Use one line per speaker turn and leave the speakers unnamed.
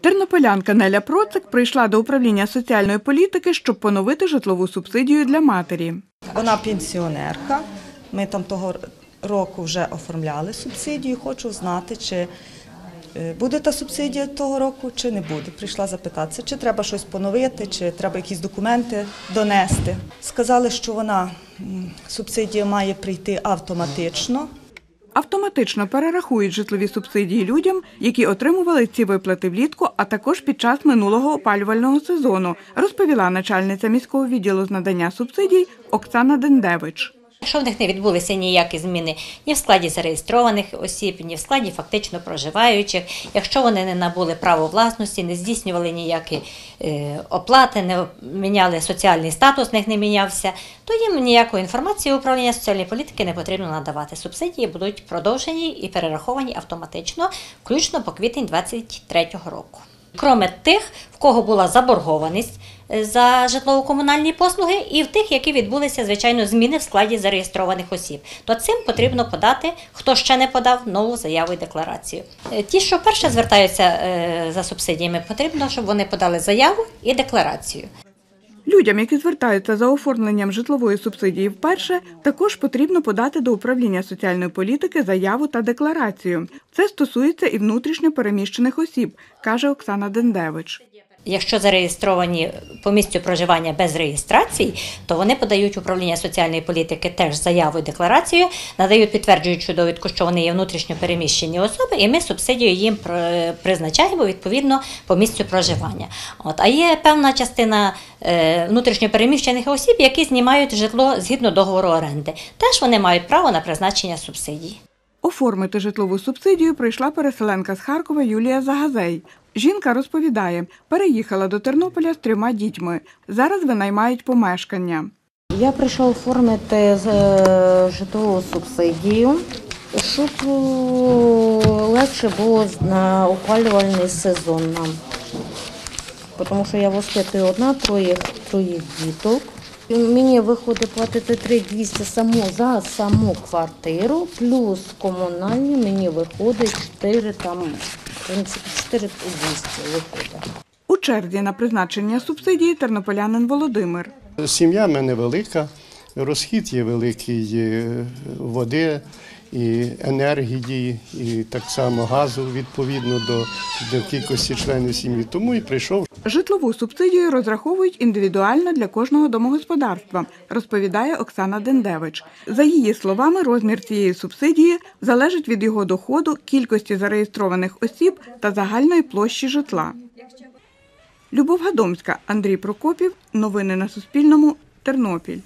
Тернополянка Неля Процик прийшла до управління соціальної політики, щоб поновити житлову субсидію для матері.
Вона пенсіонерка. Ми там того року вже оформляли субсидію. Хочу знати, чи е, буде та субсидія того року, чи не буде. Прийшла запитатися, чи треба щось поновити, чи треба якісь документи донести. Сказали, що вона субсидія має прийти автоматично.
Автоматично перерахують житлові субсидії людям, які отримували ці виплати влітку, а також під час минулого опалювального сезону, розповіла начальниця міського відділу з надання субсидій Оксана Дендевич.
Якщо в них не відбулися ніякі зміни ні в складі зареєстрованих осіб, ні в складі фактично проживаючих, якщо вони не набули право власності, не здійснювали ніякі е, оплати, не міняли соціальний статус, них не мінявся, то їм ніякої інформації управління соціальної політики не потрібно надавати. Субсидії будуть продовжені і перераховані автоматично, включно по квітень 2023 року. Кроме тих, в кого була заборгованість за житлово-комунальні послуги, і в тих, які відбулися, звичайно, зміни в складі зареєстрованих осіб, то цим потрібно подати, хто ще не подав нову заяву і декларацію. Е, Ті, що перше звертаються е, за субсидіями, потрібно, щоб вони подали заяву і декларацію.
Людям, які звертаються за оформленням житлової субсидії вперше, також потрібно подати до управління соціальної політики заяву та декларацію. Це стосується і внутрішньо переміщених осіб, каже Оксана Дендевич.
Якщо зареєстровані по місцю проживання без реєстрації, то вони подають управління соціальної політики теж заяву і декларацію, надають підтверджуючу довідку, що вони є внутрішньо переміщені особи, і ми субсидію їм призначаємо відповідно по місцю проживання. От а є певна частина е, внутрішньо переміщених осіб, які знімають житло згідно договору оренди. Теж вони мають право на призначення субсидій.
Оформити житлову субсидію прийшла переселенка з Харкова Юлія Загазей. Жінка розповідає, переїхала до Тернополя з трьома дітьми. Зараз винаймають помешкання.
Я прийшла оформити е, житлову субсидію, щоб е, легше було на опалювальний сезон нам. Тому що я воспитую одна, троє, троє діток. Мені виходить платити 3200 саму за саму квартиру, плюс комунальні мені виходить 4 там, принципі, 4200 виходить.
У черзі на призначення субсидії тернополянин Володимир.
Сім'я в мене велика, розхід є великий води і енергії, і так само газу відповідно до, до кількості членів сім'ї. Тому і прийшов.
Житлову субсидію розраховують індивідуально для кожного домогосподарства, розповідає Оксана Дендевич. За її словами, розмір цієї субсидії залежить від його доходу, кількості зареєстрованих осіб та загальної площі житла. Любов Гадомська, Андрій Прокопів. Новини на Суспільному. Тернопіль.